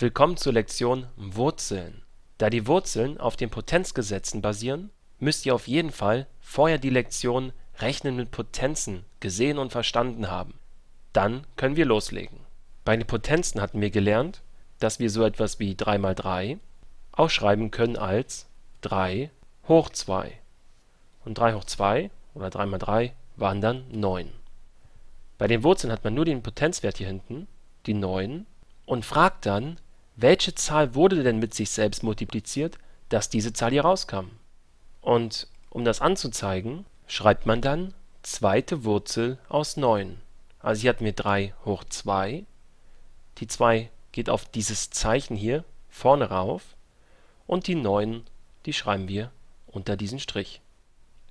Willkommen zur Lektion Wurzeln. Da die Wurzeln auf den Potenzgesetzen basieren, müsst ihr auf jeden Fall vorher die Lektion Rechnen mit Potenzen gesehen und verstanden haben. Dann können wir loslegen. Bei den Potenzen hatten wir gelernt, dass wir so etwas wie 3 mal 3 ausschreiben können als 3 hoch 2. Und 3 hoch 2 oder 3 mal 3 waren dann 9. Bei den Wurzeln hat man nur den Potenzwert hier hinten, die 9, und fragt dann, welche Zahl wurde denn mit sich selbst multipliziert, dass diese Zahl hier rauskam. Und um das anzuzeigen, schreibt man dann zweite Wurzel aus 9. Also hier hatten wir 3 hoch 2. Die 2 geht auf dieses Zeichen hier vorne rauf und die 9, die schreiben wir unter diesen Strich.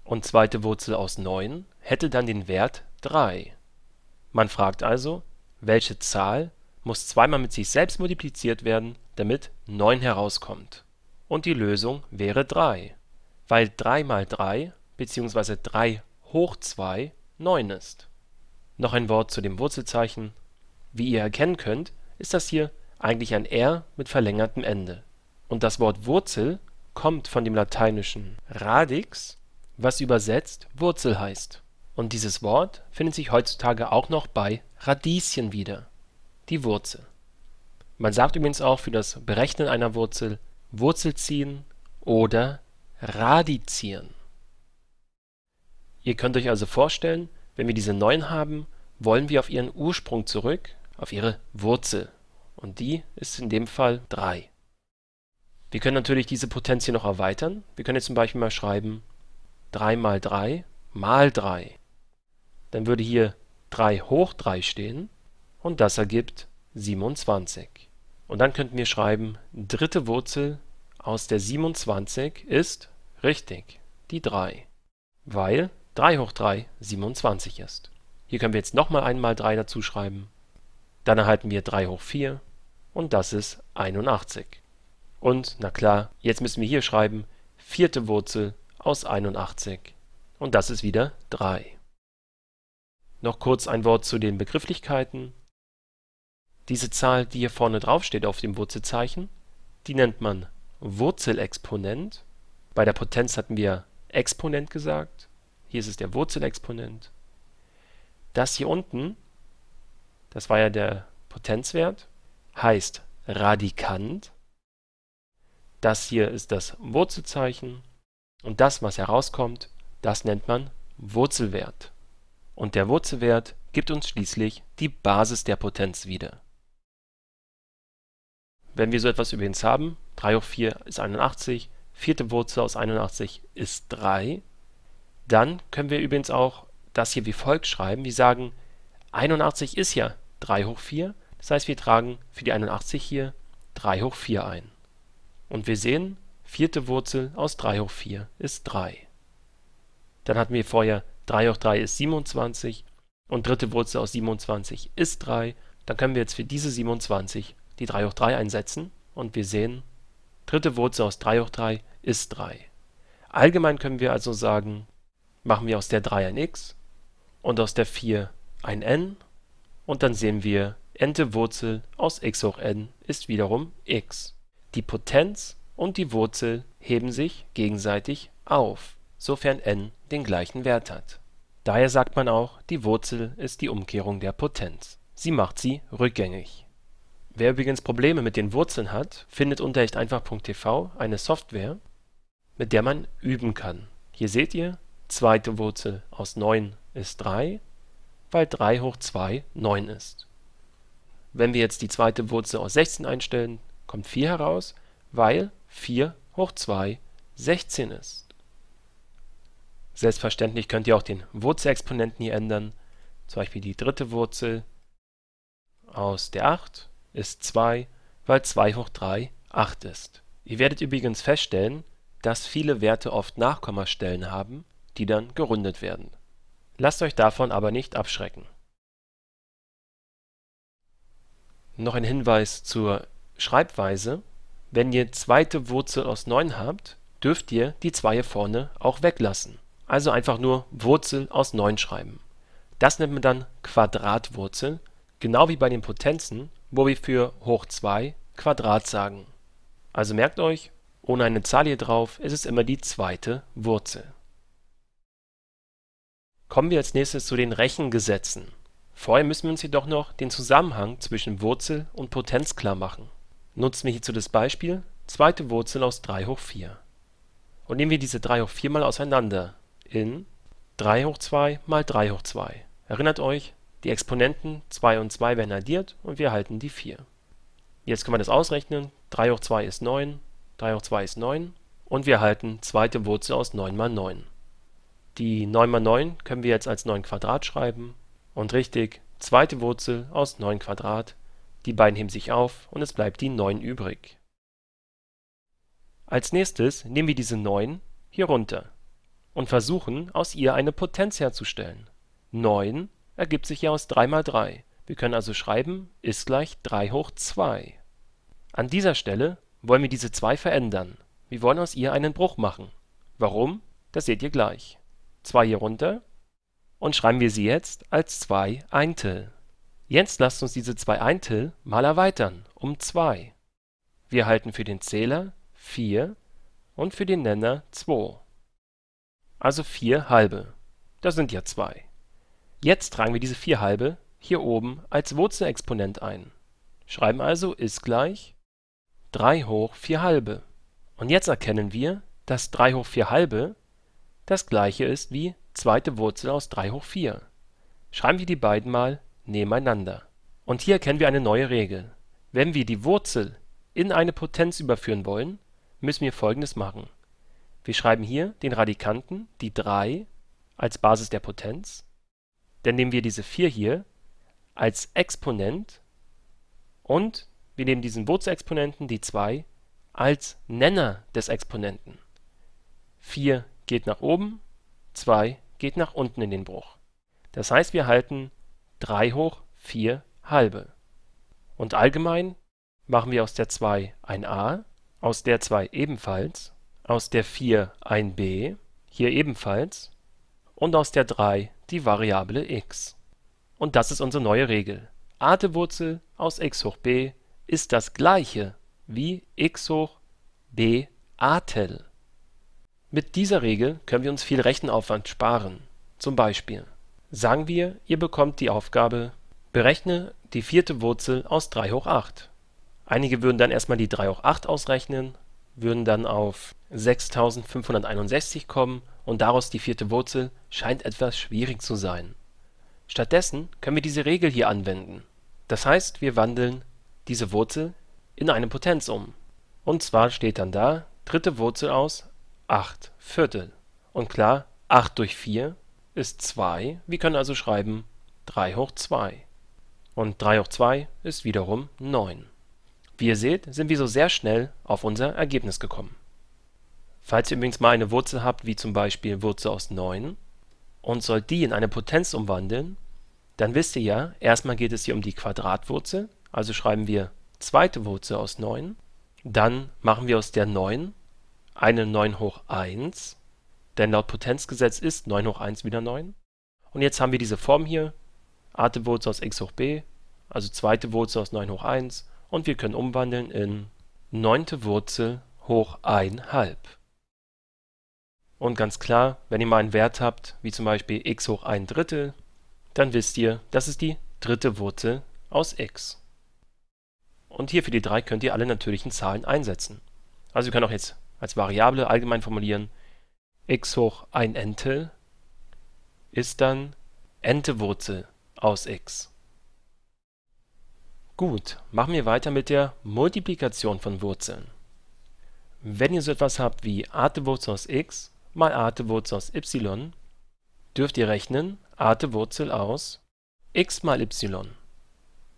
Und zweite Wurzel aus 9 hätte dann den Wert 3. Man fragt also, welche Zahl muss zweimal mit sich selbst multipliziert werden, damit 9 herauskommt. Und die Lösung wäre 3, weil 3 mal 3 bzw. 3 hoch 2 9 ist. Noch ein Wort zu dem Wurzelzeichen. Wie ihr erkennen könnt, ist das hier eigentlich ein R mit verlängertem Ende. Und das Wort Wurzel kommt von dem lateinischen radix, was übersetzt Wurzel heißt. Und dieses Wort findet sich heutzutage auch noch bei Radieschen wieder, die Wurzel. Man sagt übrigens auch für das Berechnen einer Wurzel Wurzel ziehen oder radizieren. Ihr könnt euch also vorstellen, wenn wir diese 9 haben, wollen wir auf ihren Ursprung zurück, auf ihre Wurzel. Und die ist in dem Fall 3. Wir können natürlich diese Potenz hier noch erweitern. Wir können jetzt zum Beispiel mal schreiben 3 mal 3 mal 3 dann würde hier 3 hoch 3 stehen und das ergibt 27. Und dann könnten wir schreiben, dritte Wurzel aus der 27 ist richtig, die 3, weil 3 hoch 3 27 ist. Hier können wir jetzt nochmal einmal 3 dazu schreiben. Dann erhalten wir 3 hoch 4 und das ist 81. Und, na klar, jetzt müssen wir hier schreiben, vierte Wurzel aus 81 und das ist wieder 3. Noch kurz ein Wort zu den Begrifflichkeiten. Diese Zahl, die hier vorne drauf steht auf dem Wurzelzeichen, die nennt man Wurzelexponent. Bei der Potenz hatten wir Exponent gesagt. Hier ist es der Wurzelexponent. Das hier unten, das war ja der Potenzwert, heißt Radikand. Das hier ist das Wurzelzeichen. Und das, was herauskommt, das nennt man Wurzelwert und der Wurzelwert gibt uns schließlich die Basis der Potenz wieder. Wenn wir so etwas übrigens haben, 3 hoch 4 ist 81, vierte Wurzel aus 81 ist 3, dann können wir übrigens auch das hier wie folgt schreiben. Wir sagen, 81 ist ja 3 hoch 4, das heißt, wir tragen für die 81 hier 3 hoch 4 ein. Und wir sehen, vierte Wurzel aus 3 hoch 4 ist 3. Dann hatten wir vorher 3 hoch 3 ist 27 und dritte Wurzel aus 27 ist 3. Dann können wir jetzt für diese 27 die 3 hoch 3 einsetzen und wir sehen, dritte Wurzel aus 3 hoch 3 ist 3. Allgemein können wir also sagen, machen wir aus der 3 ein x und aus der 4 ein n und dann sehen wir, nte Wurzel aus x hoch n ist wiederum x. Die Potenz und die Wurzel heben sich gegenseitig auf sofern n den gleichen Wert hat. Daher sagt man auch, die Wurzel ist die Umkehrung der Potenz. Sie macht sie rückgängig. Wer übrigens Probleme mit den Wurzeln hat, findet unter echteinfach.tv eine Software, mit der man üben kann. Hier seht ihr, zweite Wurzel aus 9 ist 3, weil 3 hoch 2 9 ist. Wenn wir jetzt die zweite Wurzel aus 16 einstellen, kommt 4 heraus, weil 4 hoch 2 16 ist. Selbstverständlich könnt ihr auch den Wurzelexponenten hier ändern. Zum Beispiel die dritte Wurzel aus der 8 ist 2, weil 2 hoch 3 8 ist. Ihr werdet übrigens feststellen, dass viele Werte oft Nachkommastellen haben, die dann gerundet werden. Lasst euch davon aber nicht abschrecken. Noch ein Hinweis zur Schreibweise. Wenn ihr zweite Wurzel aus 9 habt, dürft ihr die 2 hier vorne auch weglassen also einfach nur Wurzel aus 9 schreiben. Das nennt man dann Quadratwurzel, genau wie bei den Potenzen, wo wir für hoch 2 Quadrat sagen. Also merkt euch, ohne eine Zahl hier drauf ist es immer die zweite Wurzel. Kommen wir als nächstes zu den Rechengesetzen. Vorher müssen wir uns jedoch noch den Zusammenhang zwischen Wurzel und Potenz klar machen. Nutzen wir hierzu das Beispiel zweite Wurzel aus 3 hoch 4. Und nehmen wir diese 3 hoch 4 mal auseinander in 3 hoch 2 mal 3 hoch 2. Erinnert euch, die Exponenten 2 und 2 werden addiert und wir erhalten die 4. Jetzt können wir das ausrechnen. 3 hoch 2 ist 9, 3 hoch 2 ist 9 und wir erhalten zweite Wurzel aus 9 mal 9. Die 9 mal 9 können wir jetzt als 9 Quadrat schreiben und richtig, zweite Wurzel aus 9 Quadrat. Die beiden heben sich auf und es bleibt die 9 übrig. Als nächstes nehmen wir diese 9 hier runter und versuchen, aus ihr eine Potenz herzustellen. 9 ergibt sich ja aus 3 mal 3. Wir können also schreiben, ist gleich 3 hoch 2. An dieser Stelle wollen wir diese 2 verändern. Wir wollen aus ihr einen Bruch machen. Warum? Das seht ihr gleich. 2 hier runter und schreiben wir sie jetzt als 2 Eintel. Jetzt lasst uns diese 2 Eintel mal erweitern um 2. Wir halten für den Zähler 4 und für den Nenner 2. Also 4 halbe. Das sind ja 2. Jetzt tragen wir diese 4 halbe hier oben als Wurzelexponent ein. Schreiben also ist gleich 3 hoch 4 halbe. Und jetzt erkennen wir, dass 3 hoch 4 halbe das gleiche ist wie zweite Wurzel aus 3 hoch 4. Schreiben wir die beiden mal nebeneinander. Und hier erkennen wir eine neue Regel. Wenn wir die Wurzel in eine Potenz überführen wollen, müssen wir folgendes machen. Wir schreiben hier den Radikanten, die 3, als Basis der Potenz. Dann nehmen wir diese 4 hier als Exponent und wir nehmen diesen Wurzelexponenten, die 2, als Nenner des Exponenten. 4 geht nach oben, 2 geht nach unten in den Bruch. Das heißt, wir halten 3 hoch 4 halbe. Und allgemein machen wir aus der 2 ein a, aus der 2 ebenfalls, aus der 4 ein b, hier ebenfalls und aus der 3 die Variable x. Und das ist unsere neue Regel. a-Wurzel aus x hoch b ist das gleiche wie x hoch b a-Tel. Mit dieser Regel können wir uns viel Rechenaufwand sparen. Zum Beispiel sagen wir, ihr bekommt die Aufgabe Berechne die vierte Wurzel aus 3 hoch 8. Einige würden dann erstmal die 3 hoch 8 ausrechnen, würden dann auf 6561 kommen und daraus die vierte Wurzel scheint etwas schwierig zu sein. Stattdessen können wir diese Regel hier anwenden. Das heißt, wir wandeln diese Wurzel in eine Potenz um. Und zwar steht dann da dritte Wurzel aus 8 Viertel. Und klar, 8 durch 4 ist 2, wir können also schreiben 3 hoch 2. Und 3 hoch 2 ist wiederum 9. Wie ihr seht, sind wir so sehr schnell auf unser Ergebnis gekommen. Falls ihr übrigens mal eine Wurzel habt, wie zum Beispiel Wurzel aus 9, und sollt die in eine Potenz umwandeln, dann wisst ihr ja, erstmal geht es hier um die Quadratwurzel, also schreiben wir zweite Wurzel aus 9, dann machen wir aus der 9 eine 9 hoch 1, denn laut Potenzgesetz ist 9 hoch 1 wieder 9. Und jetzt haben wir diese Form hier, a-te Wurzel aus x hoch b, also zweite Wurzel aus 9 hoch 1 und wir können umwandeln in 9. Wurzel hoch 1 halb. Und ganz klar, wenn ihr mal einen Wert habt, wie zum Beispiel x hoch 1 Drittel, dann wisst ihr, das ist die dritte Wurzel aus x. Und hier für die 3 könnt ihr alle natürlichen Zahlen einsetzen. Also wir können auch jetzt als Variable allgemein formulieren, x hoch ein Entel ist dann Entewurzel aus x. Gut, machen wir weiter mit der Multiplikation von Wurzeln. Wenn ihr so etwas habt wie a-Wurzel aus x mal a-Wurzel aus y, dürft ihr rechnen a-Wurzel aus x mal y.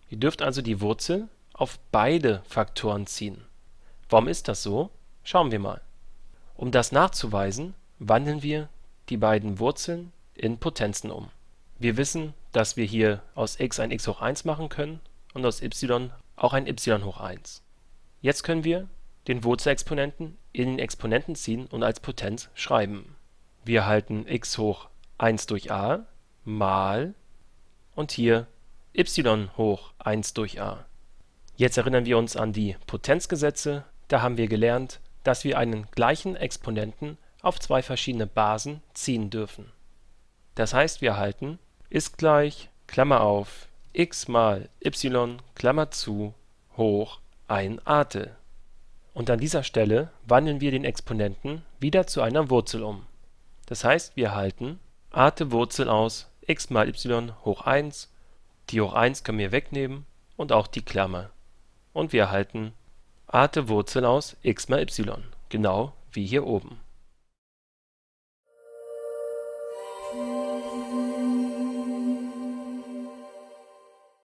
Ihr dürft also die Wurzel auf beide Faktoren ziehen. Warum ist das so? Schauen wir mal. Um das nachzuweisen, wandeln wir die beiden Wurzeln in Potenzen um. Wir wissen, dass wir hier aus x ein x hoch 1 machen können und aus y auch ein y hoch 1. Jetzt können wir den Wurzelexponenten in den Exponenten ziehen und als Potenz schreiben. Wir halten x hoch 1 durch a mal und hier y hoch 1 durch a. Jetzt erinnern wir uns an die Potenzgesetze. Da haben wir gelernt, dass wir einen gleichen Exponenten auf zwei verschiedene Basen ziehen dürfen. Das heißt, wir erhalten ist gleich Klammer auf x mal y Klammer zu hoch ein Ate. Und an dieser Stelle wandeln wir den Exponenten wieder zu einer Wurzel um. Das heißt, wir erhalten Ate Wurzel aus x mal y hoch 1, die hoch 1 können wir wegnehmen und auch die Klammer. Und wir erhalten Ate Wurzel aus x mal y, genau wie hier oben